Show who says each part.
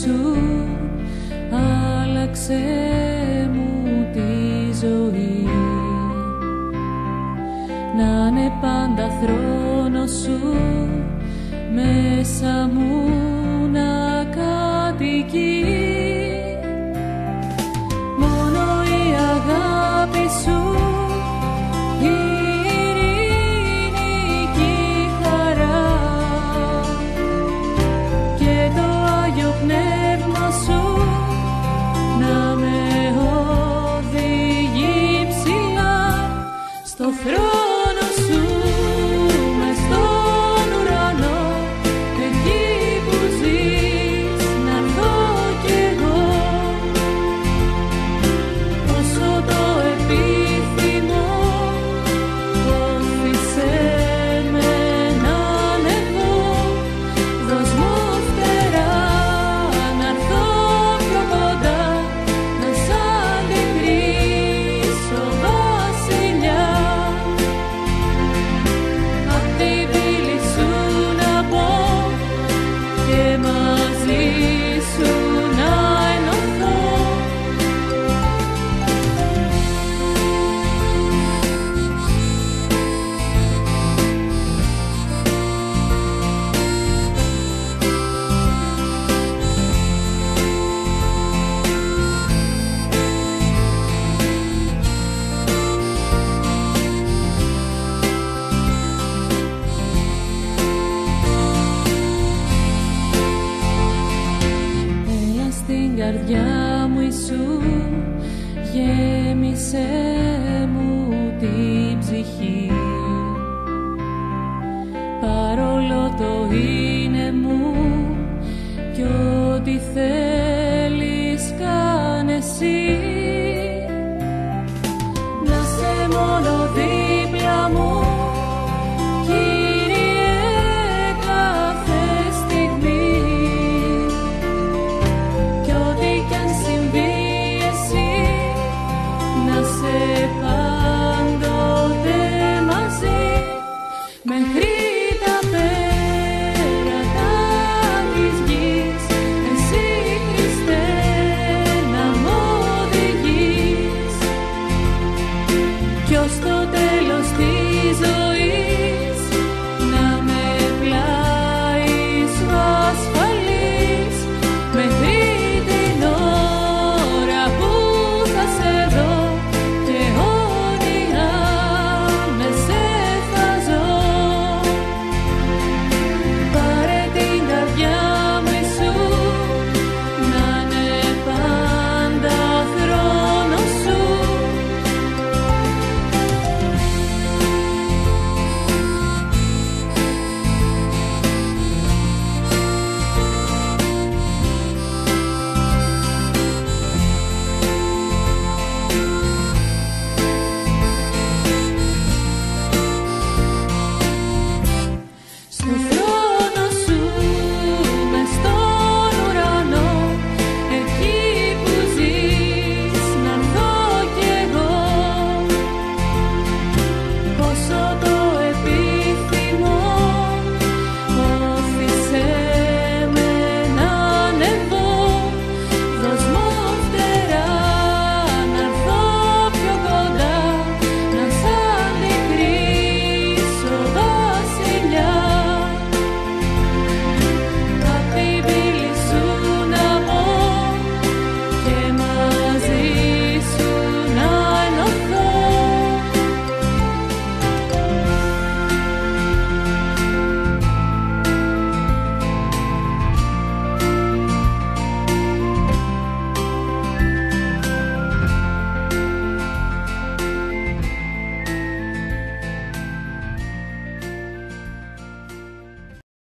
Speaker 1: σου άλλαξε μου τη ζωή. Να είναι πάντα θρόνο σου μέσα μου να κατοικείς. sufro Shema. γέμισε μου την ψυχή. Παρόλο το είναι μου κι ό,τι θέλεις κάνε εσύ. ποιος το τέλος